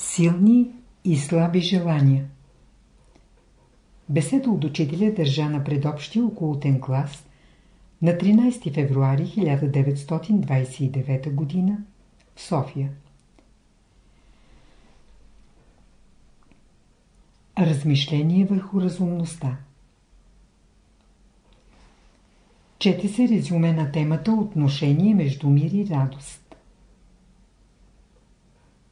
Силни и слаби желания Беседа от учителя държа на предобщия околотен клас на 13 февруари 1929 г. в София. Размишление върху разумността Чете се резюме на темата Отношение между мир и радост.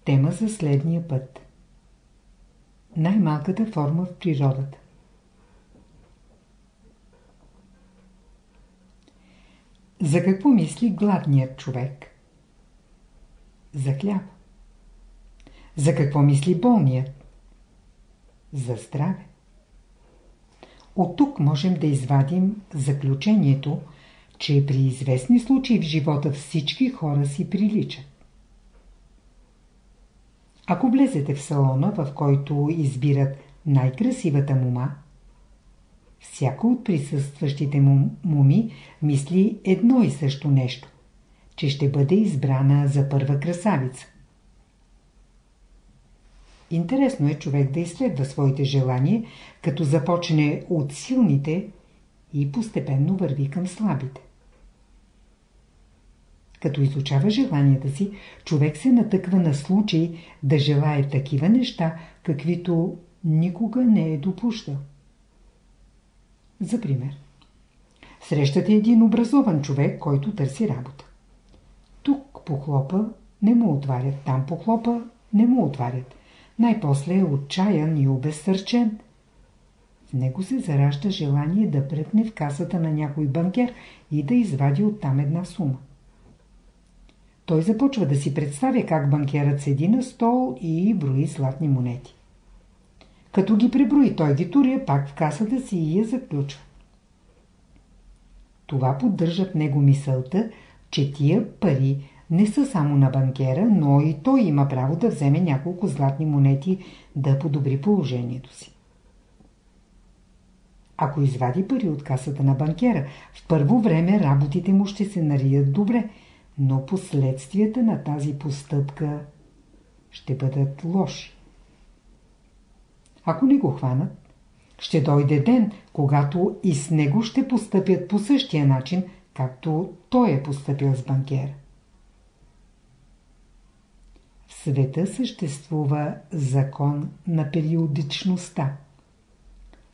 Тема за следния път. Най-малката форма в природата. За какво мисли гладният човек? За хляб. За какво мисли болният? За здраве. От тук можем да извадим заключението, че при известни случаи в живота всички хора си приличат. Ако влезете в салона, в който избират най-красивата мума, всяка от присъстващите муми мисли едно и също нещо, че ще бъде избрана за първа красавица. Интересно е човек да изследва своите желания, като започне от силните и постепенно върви към слабите. Като изучава желанията си, човек се натъква на случай да желае такива неща, каквито никога не е допущал. За пример. Срещате един образован човек, който търси работа. Тук похлопа не му отварят, там похлопа не му отварят най-после е отчаян и обезсърчен. В него се заражда желание да пръкне в касата на някой банкер и да извади оттам една сума. Той започва да си представя как банкерът седи на стол и брои златни монети. Като ги преброи, той ги туря пак в касата си и я заключва. Това поддържа в него мисълта, че тия пари не са само на банкера, но и той има право да вземе няколко златни монети да подобри положението си. Ако извади пари от касата на банкера, в първо време работите му ще се нарият добре, но последствията на тази постъпка ще бъдат лоши. Ако не го хванат, ще дойде ден, когато и с него ще постъпят по същия начин, както той е постъпил с банкера света съществува закон на периодичността.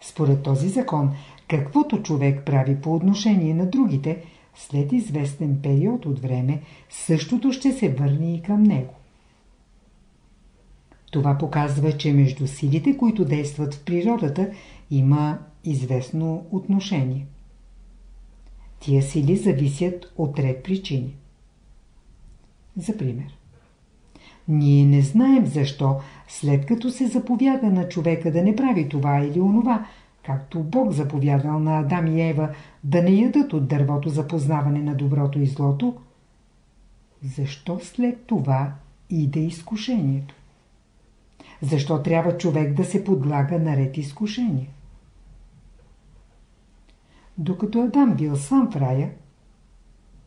Според този закон, каквото човек прави по отношение на другите, след известен период от време, същото ще се върне и към него. Това показва, че между силите, които действат в природата, има известно отношение. Тия сили зависят от ред причини. За пример. Ние не знаем защо, след като се заповяда на човека да не прави това или онова, както Бог заповядал на Адам и Ева да не ядат от дървото за познаване на доброто и злото, защо след това иде изкушението? Защо трябва човек да се подлага наред изкушение? Докато Адам бил сам в рая,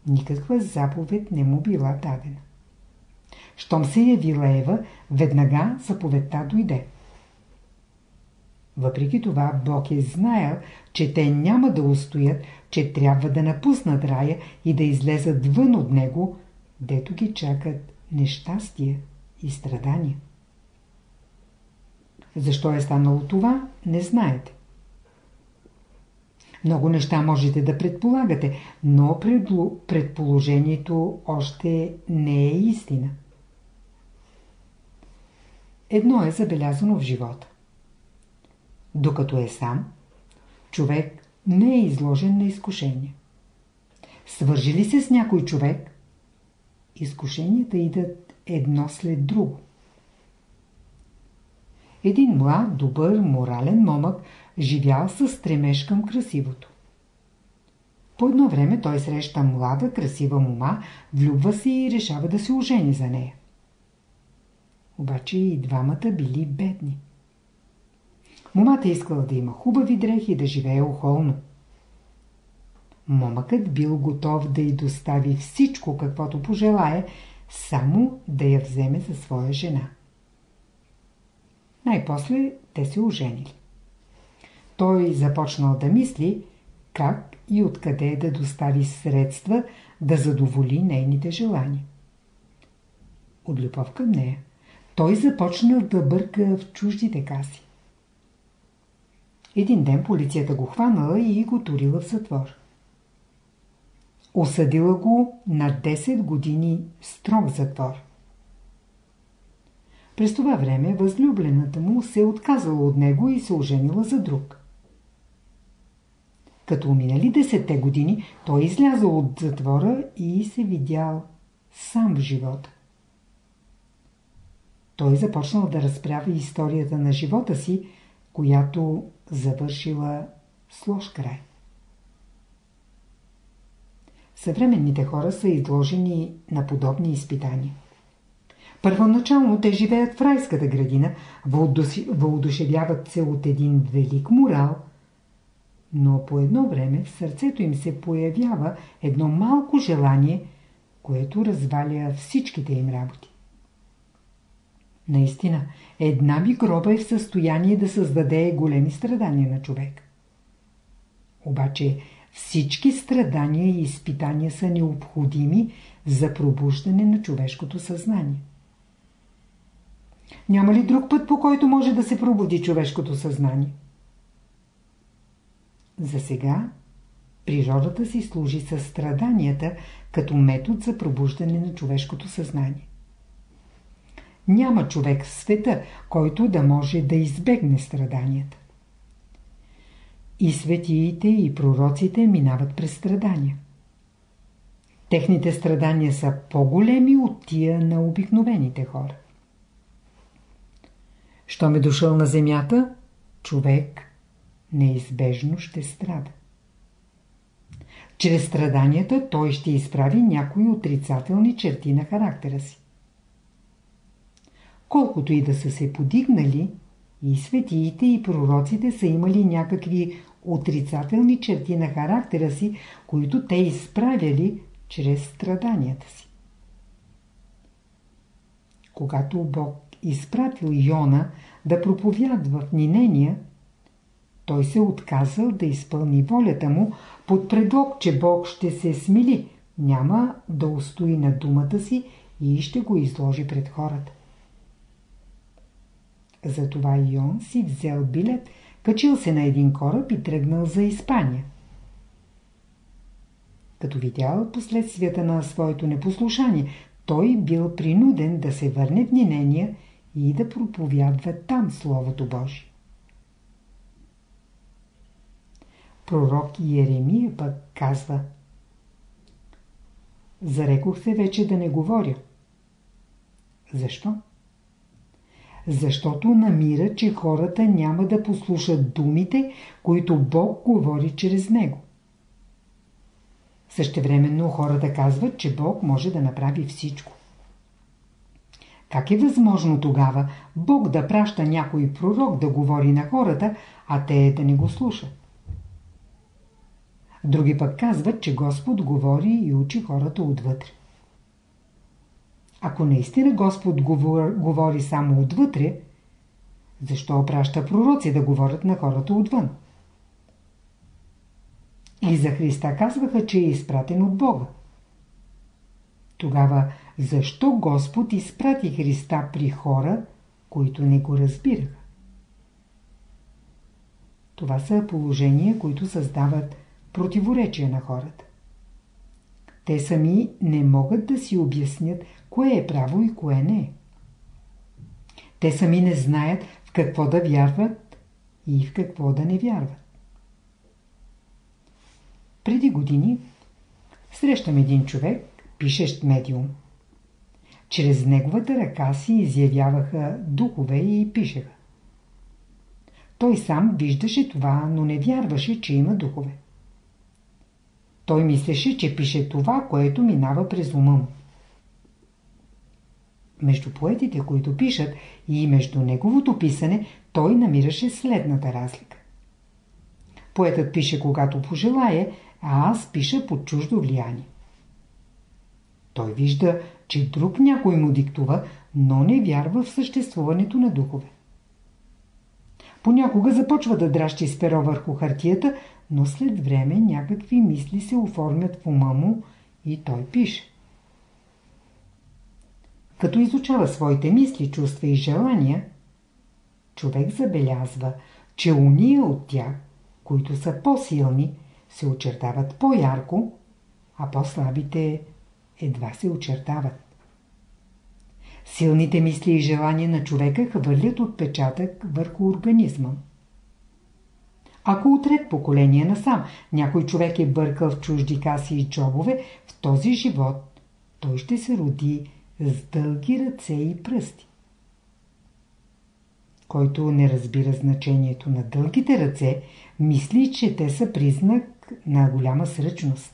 никаква заповед не му била дадена. Щом се явила Ева, веднага заповедта дойде. Въпреки това Бог е знаел, че те няма да устоят, че трябва да напуснат рая и да излезат вън от него, дето ги чакат нещастия и страдания. Защо е станало това, не знаете. Много неща можете да предполагате, но предположението още не е истина. Едно е забелязано в живота. Докато е сам, човек не е изложен на изкушение. Свържи ли се с някой човек, изкушенията идат едно след друго. Един млад, добър, морален момък живял със стремеж към красивото. По едно време той среща млада, красива мума, влюбва се и решава да се ожени за нея. Обаче и двамата били бедни. Момата искала да има хубави дрехи и да живее охолно. Момъкът бил готов да й достави всичко, каквото пожелае, само да я вземе за своя жена. Най-после те се оженили. Той започнал да мисли как и откъде да достави средства да задоволи нейните желания. От любов към нея, той започнал да бърка в чуждите каси. Един ден полицията го хванала и го турила в затвор. Осъдила го на 10 години строг затвор. През това време възлюблената му се отказала от него и се оженила за друг. Като минали 10 години, той излязъл от затвора и се видял сам в живота. Той започнал да разправя историята на живота си, която завършила с лош край. Съвременните хора са изложени на подобни изпитания. Първоначално те живеят в райската градина, въодушевяват се от един велик морал, но по едно време в сърцето им се появява едно малко желание, което разваля всичките им работи. Наистина, една микроба е в състояние да създаде големи страдания на човек. Обаче всички страдания и изпитания са необходими за пробуждане на човешкото съзнание. Няма ли друг път, по който може да се пробуди човешкото съзнание? За сега природата си служи със страданията като метод за пробуждане на човешкото съзнание. Няма човек в света, който да може да избегне страданията. И светиите, и пророците минават през страдания. Техните страдания са по-големи от тия на обикновените хора. Щом е дошъл на земята, човек неизбежно ще страда. Чрез страданията той ще изправи някои отрицателни черти на характера си. Колкото и да са се подигнали, и светиите, и пророците са имали някакви отрицателни черти на характера си, които те изправяли чрез страданията си. Когато Бог изпратил Йона да проповядва в Нинения, той се отказал да изпълни волята му под предлог, че Бог ще се смили, няма да устои на думата си и ще го изложи пред хората. Затова Йон си взел билет, качил се на един кораб и тръгнал за Испания. Като видял последствията на своето непослушание, той бил принуден да се върне в Нинения и да проповядва там Словото Божие. Пророк Еремия пък казва Зарекох се вече да не говоря. Защо? Защото намира, че хората няма да послушат думите, които Бог говори чрез него. Същевременно хората казват, че Бог може да направи всичко. Как е възможно тогава Бог да праща някой пророк да говори на хората, а те да не го слушат? Други пък казват, че Господ говори и учи хората отвътре. Ако наистина Господ говори само отвътре, защо праща пророци да говорят на хората отвън? И за Христа казваха, че е изпратен от Бога. Тогава защо Господ изпрати Христа при хора, които не го разбираха? Това са положения, които създават противоречия на хората. Те сами не могат да си обяснят кое е право и кое не. Те сами не знаят в какво да вярват и в какво да не вярват. Преди години срещам един човек, пишещ медиум. Чрез неговата ръка си изявяваха духове и пишеха. Той сам виждаше това, но не вярваше, че има духове. Той мислеше, че пише това, което минава през ума му. Между поетите, които пишат, и между неговото писане, той намираше следната разлика. Поетът пише когато пожелае, а аз пиша под чуждо влияние. Той вижда, че друг някой му диктува, но не вярва в съществуването на духове. Понякога започва да дращи с перо върху хартията, но след време някакви мисли се оформят в ума му и той пише. Като изучава своите мисли, чувства и желания, човек забелязва, че уния от тях, които са по-силни, се очертават по-ярко, а по-слабите едва се очертават. Силните мисли и желания на човека хвърлят отпечатък върху организма. Ако отред поколение насам някой човек е бъркал в чужди каси и чобове, в този живот той ще се роди с дълги ръце и пръсти. Който не разбира значението на дългите ръце, мисли, че те са признак на голяма сръчност.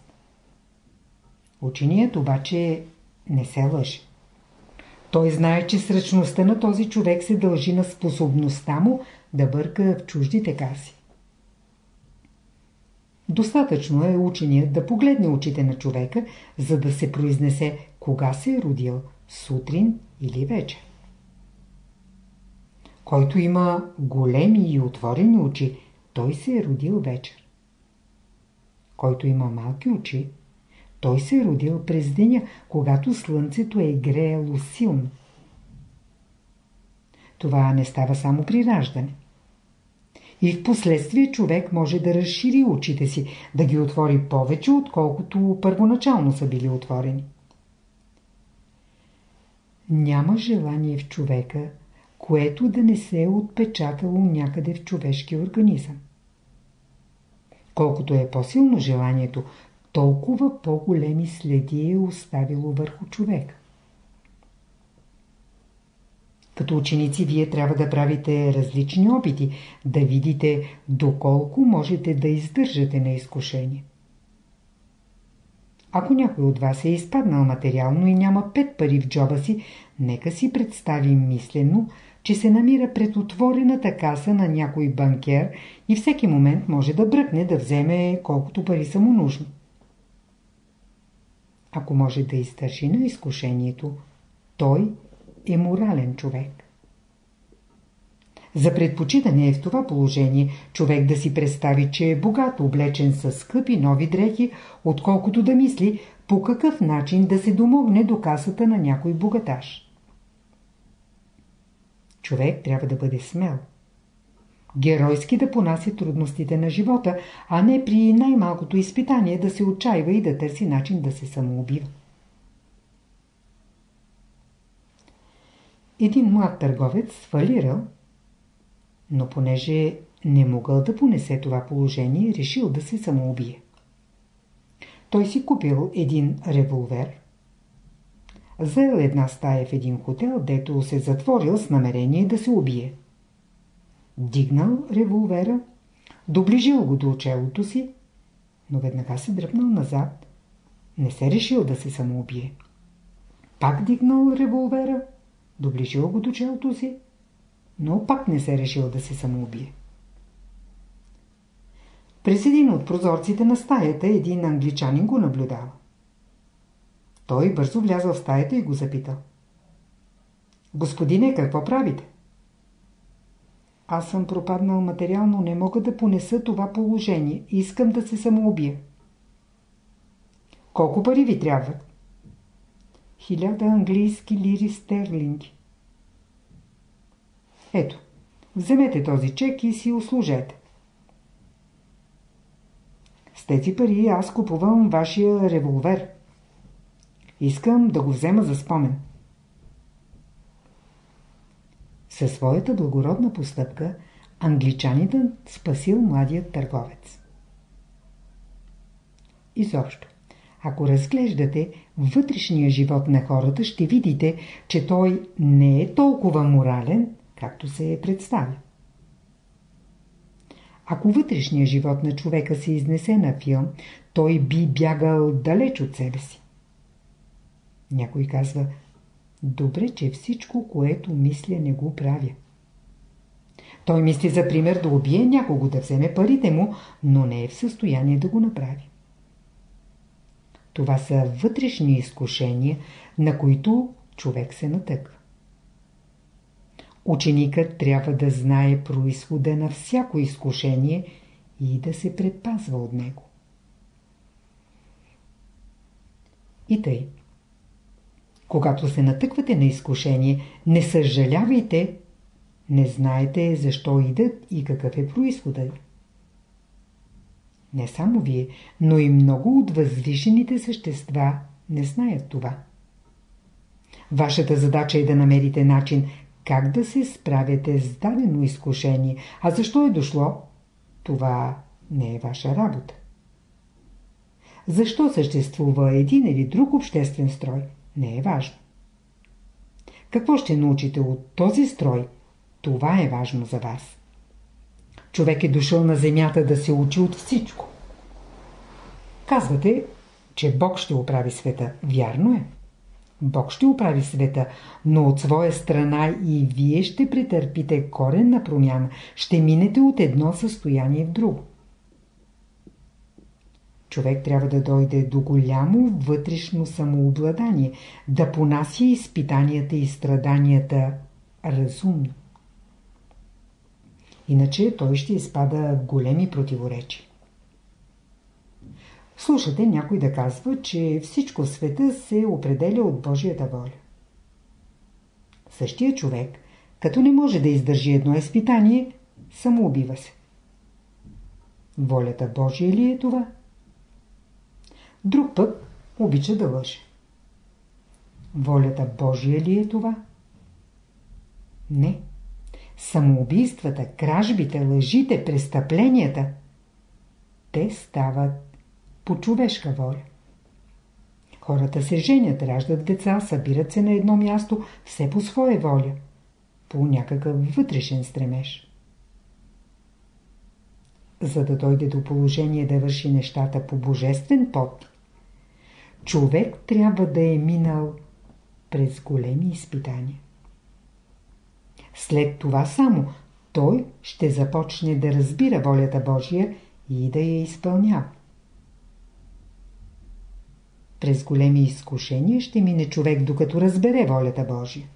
Ученият обаче не се лъже. Той знае, че сръчността на този човек се дължи на способността му да бърка в чуждите каси. Достатъчно е ученият да погледне очите на човека, за да се произнесе кога се е родил – сутрин или вечер. Който има големи и отворени очи, той се е родил вечер. Който има малки очи, той се е родил през деня, когато слънцето е греело силно. Това не става само при раждане. И в последствие човек може да разшири очите си, да ги отвори повече, отколкото първоначално са били отворени. Няма желание в човека, което да не се е отпечатало някъде в човешки организъм. Колкото е по-силно желанието, толкова по-големи следи е оставило върху човека. Като ученици вие трябва да правите различни опити, да видите доколко можете да издържате на изкушение. Ако някой от вас е изпаднал материално и няма пет пари в джоба си, нека си представи мислено, че се намира пред отворената каса на някой банкер и всеки момент може да бръкне да вземе колкото пари са му нужни. Ако може да издържи на изкушението, той е морален човек. За предпочитане е в това положение човек да си представи, че е богат, облечен с скъпи нови дрехи, отколкото да мисли по какъв начин да се домогне до касата на някой богаташ. Човек трябва да бъде смел. Геройски да понася трудностите на живота, а не при най-малкото изпитание да се отчаива и да търси начин да се самоубива. Един млад търговец фалирал, но понеже не могъл да понесе това положение, решил да се самоубие. Той си купил един револвер, заел една стая в един хотел, дето се затворил с намерение да се убие. Дигнал револвера, доближил го до челото си, но веднага се дръпнал назад. Не се решил да се самоубие. Пак дигнал револвера, доближил го до челото си, но пак не се решил да се самоубие. През един от прозорците на стаята един англичанин го наблюдава. Той бързо влязъл в стаята и го запитал. Господине, какво правите? Аз съм пропаднал материално, не мога да понеса това положение. Искам да се самоубия. Колко пари ви трябват? Хиляда английски лири стерлинги. Ето, вземете този чек и си услужете. С тези пари аз купувам вашия револвер. Искам да го взема за спомен. Със своята благородна постъпка англичанинът спасил младият търговец. Изобщо, ако разглеждате вътрешния живот на хората, ще видите, че той не е толкова морален, както се е представя. Ако вътрешният живот на човека се изнесе на филм, той би бягал далеч от себе си. Някой казва, добре, че всичко, което мисля, не го правя. Той мисли за пример да убие някого, да вземе парите му, но не е в състояние да го направи. Това са вътрешни изкушения, на които човек се натъква. ученикът трябва да знае происхода на всяко изкушение и да се предпазва от него. И тъй. Когато се натъквате на изкушение, не съжалявайте, не знаете защо идат и какъв е происходът. Не само вие, но и много от възвишените същества не знаят това. Вашата задача е да намерите начин как да се справяте с дадено изкушение, а защо е дошло, това не е ваша работа. Защо съществува един или друг обществен строй, не е важно. Какво ще научите от този строй, това е важно за вас. Човек е дошъл на земята да се учи от всичко. Казвате, че Бог ще оправи света. Вярно е. Бог ще оправи света, но от своя страна и вие ще претърпите коренна промяна, ще минете от едно състояние в друго. Човек трябва да дойде до голямо вътрешно самообладание, да понася изпитанията и страданията разумно. Иначе той ще изпада големи противоречия. Слушате някой да казва, че всичко в света се определя от Божията воля. Същия човек, като не може да издържи едно изпитание, самоубива се. Волята Божия ли е това? Друг път обича да лъже. Волята Божия ли е това? Не. Самоубийствата, кражбите, лъжите, престъпленията те стават по човешка воля. Хората се женят, раждат деца, събират се на едно място, все по своя воля, по някакъв вътрешен стремеж. За да дойде до положение да върши нещата по божествен пот, човек трябва да е минал през големи изпитания. След това само той ще започне да разбира волята Божия и да я изпълнява. През големи изкушения ще мине човек, докато разбере волята Божия.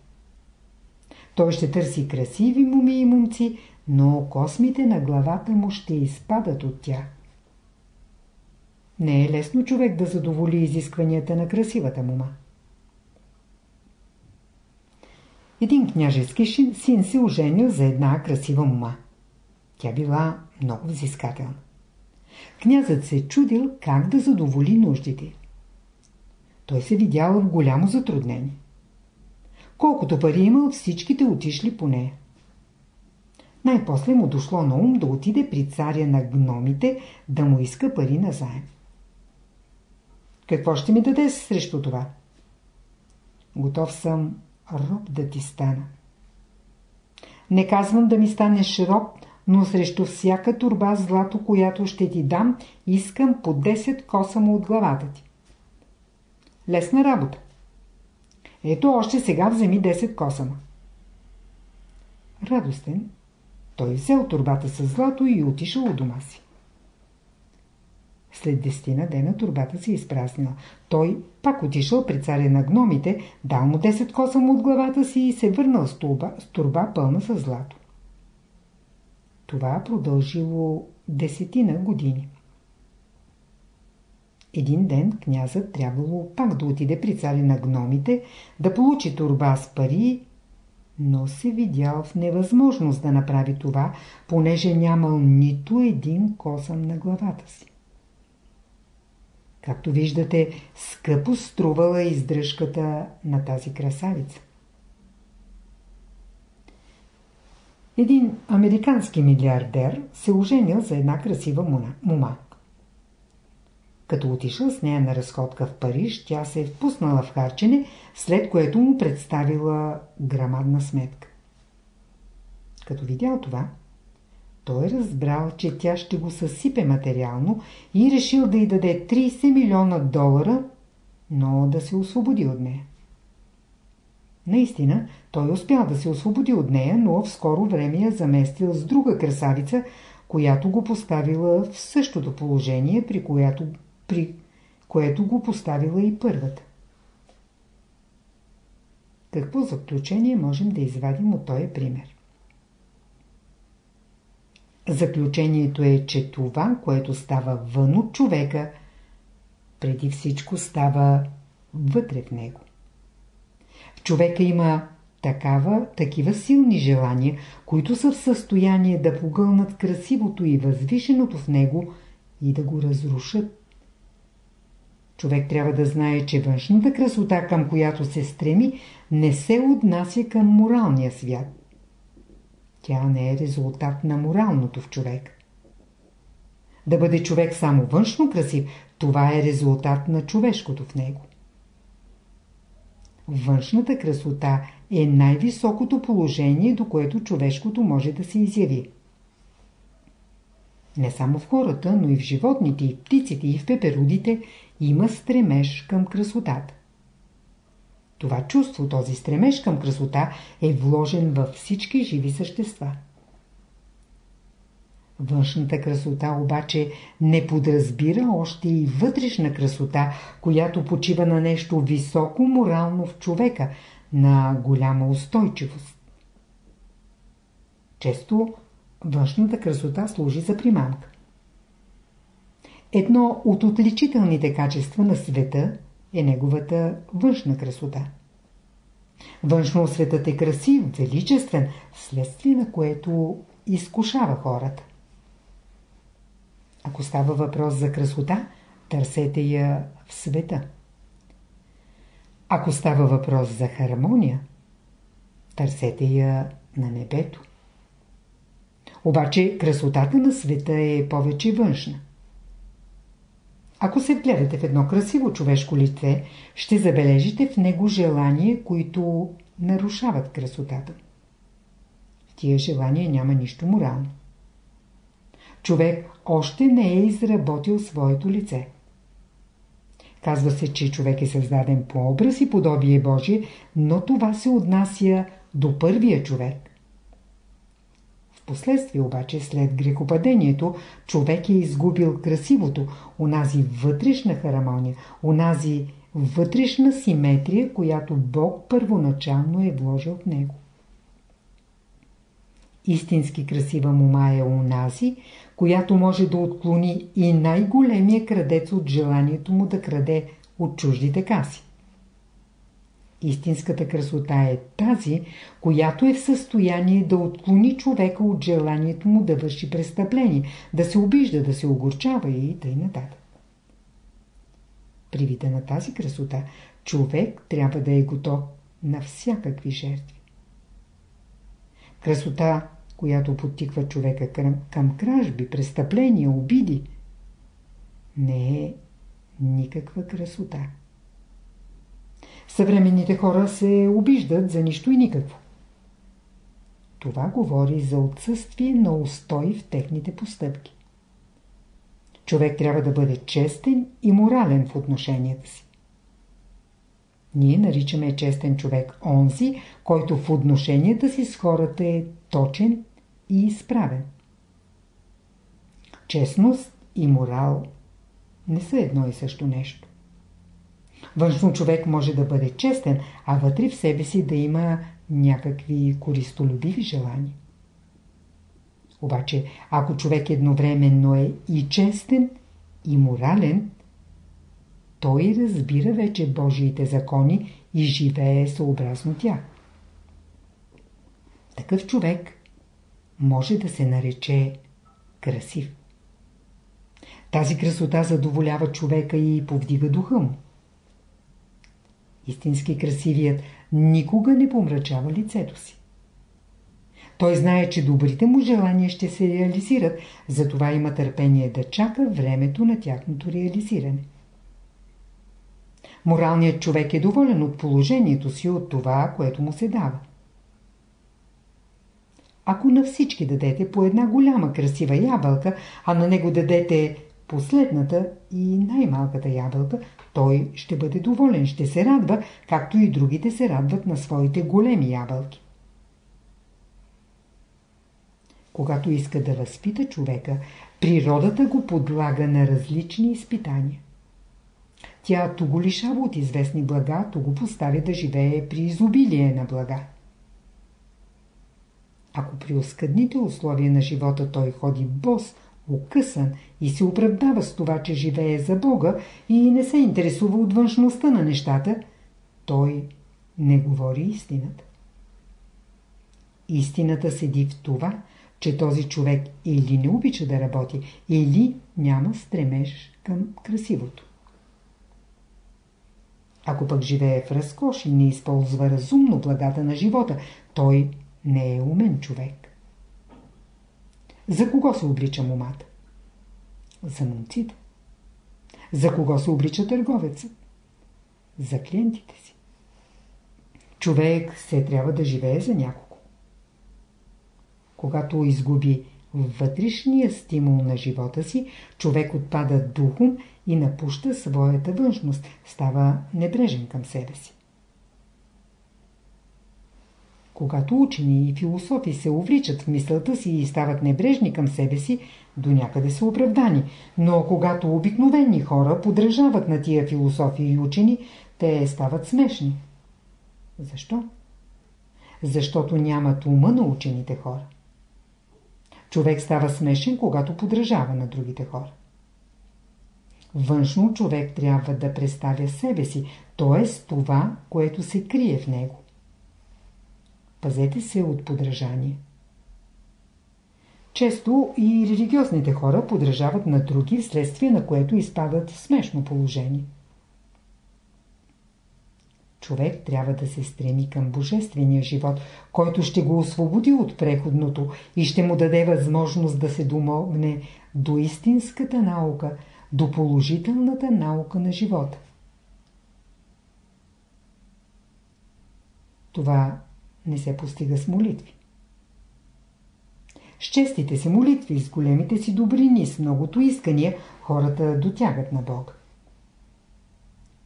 Той ще търси красиви муми и момци, но космите на главата му ще изпадат от тях. Не е лесно човек да задоволи изискванията на красивата мума. Един княжески син се оженил за една красива мума. Тя била много взискателна. Князът се чудил как да задоволи нуждите. Той се видял в голямо затруднение. Колкото пари имал, всичките отишли по нея. Най-после му дошло на ум да отиде при царя на гномите да му иска пари на заем. Какво ще ми даде срещу това? Готов съм роб да ти стана. Не казвам да ми станеш роб, но срещу всяка турба злато, която ще ти дам, искам по 10 косама от главата ти. Лесна работа. Ето още сега вземи 10 косама. Радостен, той взел турбата с злато и отишъл от дома си. След десетина дена турбата се изпразнила. Той пак отишъл при царя на гномите, дал му 10 косама от главата си и се върнал с турба, с турба пълна с злато. Това продължило десетина години. Един ден князът трябвало пак да отиде при цари на гномите, да получи турба с пари, но се видял в невъзможност да направи това, понеже нямал нито един косъм на главата си. Както виждате, скъпо струвала издръжката на тази красавица. Един американски милиардер се оженил за една красива мума. Като отишъл с нея на разходка в Париж, тя се е впуснала в харчене, след което му представила грамадна сметка. Като видял това, той разбрал, че тя ще го съсипе материално и решил да й даде 30 милиона долара, но да се освободи от нея. Наистина, той успял да се освободи от нея, но в скоро време я заместил с друга красавица, която го поставила в същото положение, при която при което го поставила и първата. какво заключение можем да извадим от този пример? Заключението е, че това, което става вън от човека, преди всичко става вътре в него. В човека има такава, такива силни желания, които са в състояние да погълнат красивото и възвишеното в него и да го разрушат. Човек трябва да знае, че външната красота, към която се стреми, не се отнася към моралния свят. Тя не е резултат на моралното в човек. Да бъде човек само външно красив, това е резултат на човешкото в него. Външната красота е най-високото положение, до което човешкото може да се изяви. Не само в хората, но и в животните, и в птиците, и в пеперудите има стремеж към красотата. Това чувство, този стремеж към красота е вложен във всички живи същества. Външната красота обаче не подразбира още и вътрешна красота, която почива на нещо високо морално в човека, на голяма устойчивост. Често външната красота служи за примамка. Едно от отличителните качества на света е неговата външна красота. Външно светът е красив, величествен, следствие на което изкушава хората. Ако става въпрос за красота, търсете я в света. Ако става въпрос за хармония, търсете я на небето. Обаче красотата на света е повече външна. Ако се вгледате в едно красиво човешко лице, ще забележите в него желания, които нарушават красотата. В тия желания няма нищо морално. Човек още не е изработил своето лице. Казва се, че човек е създаден по образ и подобие Божие, но това се отнася до първия човек. Впоследствие обаче, след грехопадението, човек е изгубил красивото, онази вътрешна хармония, онази вътрешна симетрия, която Бог първоначално е вложил в него. Истински красива мума е онази, която може да отклони и най-големия крадец от желанието му да краде от чуждите каси. Истинската красота е тази, която е в състояние да отклони човека от желанието му да върши престъпление, да се обижда, да се огорчава и т.н. нататък. При вида на тази красота, човек трябва да е готов на всякакви жертви. Красота, която подтиква човека към кражби, престъпления, обиди, не е никаква красота. Съвременните хора се обиждат за нищо и никакво. Това говори за отсъствие на устой в техните постъпки. Човек трябва да бъде честен и морален в отношенията си. Ние наричаме честен човек онзи, който в отношенията си с хората е точен и изправен. Честност и морал не са едно и също нещо. Външно човек може да бъде честен, а вътре в себе си да има някакви користолюбиви желания. Обаче, ако човек едновременно е и честен, и морален, той разбира вече Божиите закони и живее съобразно тях. Такъв човек може да се нарече красив. Тази красота задоволява човека и повдига духа му. Истински красивият никога не помрачава лицето си. Той знае, че добрите му желания ще се реализират, затова има търпение да чака времето на тяхното реализиране. Моралният човек е доволен от положението си, от това, което му се дава. Ако на всички дадете по една голяма красива ябълка, а на него дадете последната и най-малката ябълка, той ще бъде доволен, ще се радва, както и другите се радват на своите големи ябълки. Когато иска да възпита човека, природата го подлага на различни изпитания. тя то го лишава от известни блага, то го поставя да живее при изобилие на блага. Ако при оскъдните условия на живота той ходи бос, окъсан и се оправдава с това, че живее за Бога и не се интересува от външността на нещата, той не говори истината. Истината седи в това, че този човек или не обича да работи, или няма стремеж към красивото. Ако пък живее в разкош и не използва разумно благата на живота, той не е умен човек. За кого се облича момата? За момците. За кого се облича търговецът? За клиентите си. Човек се трябва да живее за някого. Когато изгуби вътрешния стимул на живота си, човек отпада духом и напуща своята външност, става небрежен към себе си. Когато учени и философи се увличат в мисълта си и стават небрежни към себе си, до някъде са оправдани. Но когато обикновени хора подражават на тия философи и учени, те стават смешни. Защо? Защото нямат ума на учените хора. Човек става смешен, когато подражава на другите хора. Външно човек трябва да представя себе си, т.е. това, което се крие в него. Пазете се от подражание. Често и религиозните хора подражават на други, вследствие на което изпадат в смешно положение. Човек трябва да се стреми към божествения живот, който ще го освободи от преходното и ще му даде възможност да се домогне до истинската наука, до положителната наука на живота. Това не се постига с молитви. С честите си молитви, с големите си добрини, с многото искания, хората дотягат на Бога.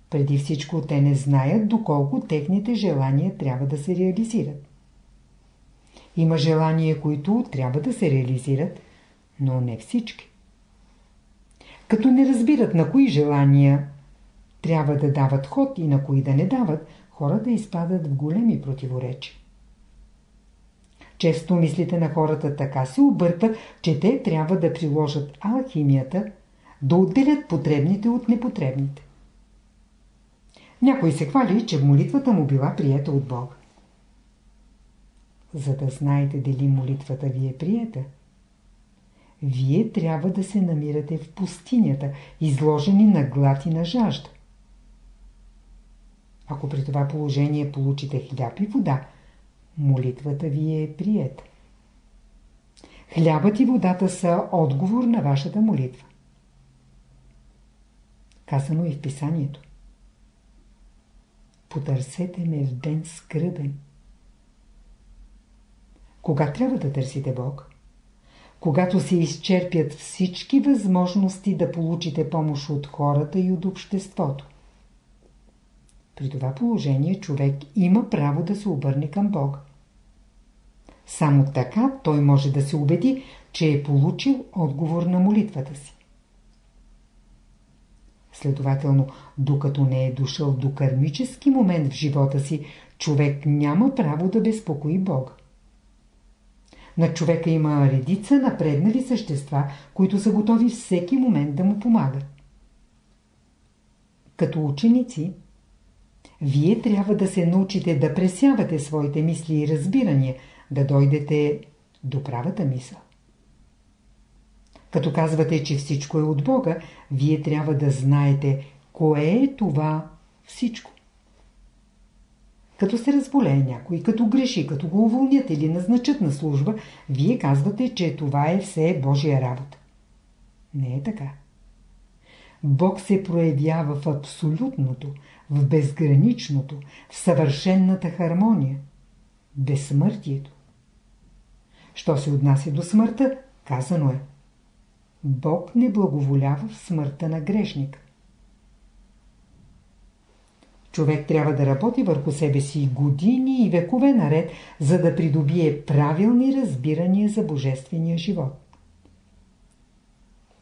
Преди всичко те не знаят доколко техните желания трябва да се реализират. Има желания, които трябва да се реализират, но не всички. Като не разбират на кои желания трябва да дават ход и на кои да не дават, хората изпадат в големи противоречия. Често мислите на хората така се объркват, че те трябва да приложат алхимията, да отделят потребните от непотребните. Някой се хвали, че молитвата му била приета от Бога. За да знаете дали молитвата ви е приета, вие трябва да се намирате в пустинята, изложени на глад и на жажда. Ако при това положение получите хляб и вода, молитвата ви е приета. Хлябът и водата са отговор на вашата молитва. Казано и в писанието. Потърсете ме в ден скръбен. Кога трябва да търсите Бог? Когато се изчерпят всички възможности да получите помощ от хората и от обществото. При това положение човек има право да се обърне към Бога. Само така той може да се убеди, че е получил отговор на молитвата си. Следователно, докато не е дошъл до кармически момент в живота си, човек няма право да безпокои Бога. На човека има редица напреднали същества, които са готови всеки момент да му помагат. Като ученици, вие трябва да се научите да пресявате своите мисли и разбирания, да дойдете до правата мисъл. Като казвате, че всичко е от Бога, вие трябва да знаете, кое е това всичко. Като се разболее някой, като греши, като го уволнят или назначат на служба, вие казвате, че това е все Божия работа. Не е така. Бог се проявява в абсолютното, в безграничното, в съвършенната хармония, безсмъртието. Що се отнася до смъртта, казано е. Бог не благоволява в смъртта на грешника. Човек трябва да работи върху себе си години и векове наред, за да придобие правилни разбирания за божествения живот.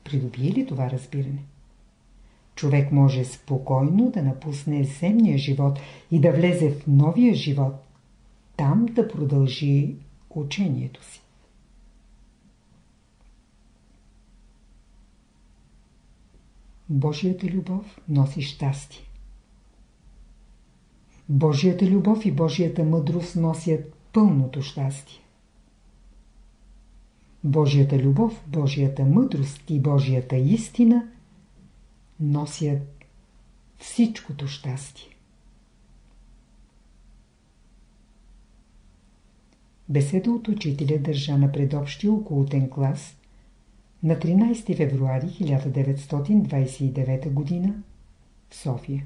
Придобие ли това разбиране? Човек може спокойно да напусне земния живот и да влезе в новия живот, там да продължи учението си. Божията любов носи щастие. Божията любов и Божията мъдрост носят пълното щастие. Божията любов, Божията мъдрост и Божията истина носят всичкото щастие. Беседа от учителя държа на предобщия околотен клас на 13 февруари 1929 г. в София.